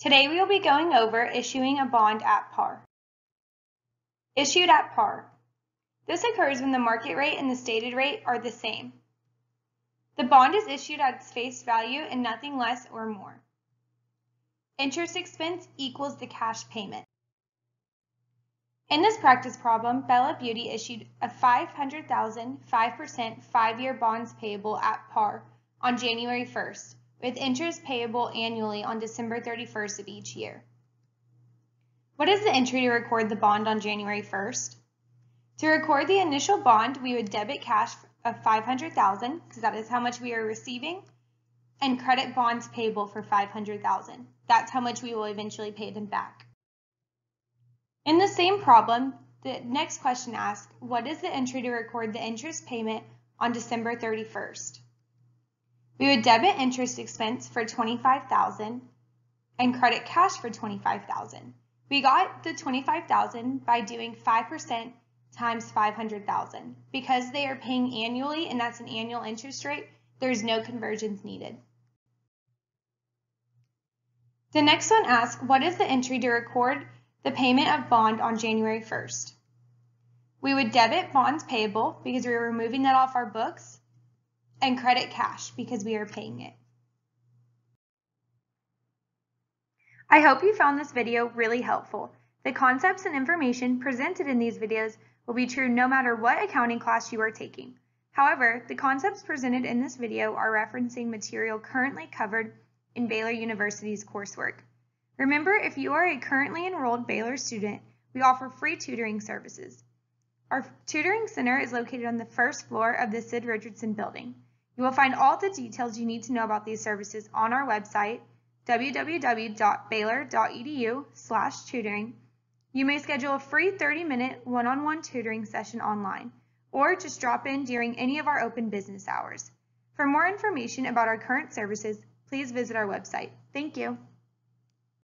Today we will be going over issuing a bond at par. Issued at par. This occurs when the market rate and the stated rate are the same. The bond is issued at its face value and nothing less or more. Interest expense equals the cash payment. In this practice problem, Bella Beauty issued a 500,000 5% five-year bonds payable at par on January 1st with interest payable annually on December 31st of each year. What is the entry to record the bond on January 1st? To record the initial bond, we would debit cash of 500,000 because that is how much we are receiving and credit bonds payable for 500,000. That's how much we will eventually pay them back. In the same problem, the next question asks, what is the entry to record the interest payment on December 31st? We would debit interest expense for 25,000 and credit cash for 25,000. We got the 25,000 by doing 5% times 500,000. Because they are paying annually and that's an annual interest rate, there's no conversions needed. The next one asks, what is the entry to record the payment of bond on January 1st? We would debit bonds payable because we're removing that off our books and credit cash because we are paying it. I hope you found this video really helpful. The concepts and information presented in these videos will be true no matter what accounting class you are taking. However, the concepts presented in this video are referencing material currently covered in Baylor University's coursework. Remember, if you are a currently enrolled Baylor student, we offer free tutoring services. Our tutoring center is located on the first floor of the Sid Richardson building. You will find all the details you need to know about these services on our website, www.baylor.edu slash tutoring. You may schedule a free 30-minute one-on-one tutoring session online, or just drop in during any of our open business hours. For more information about our current services, please visit our website. Thank you.